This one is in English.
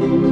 you.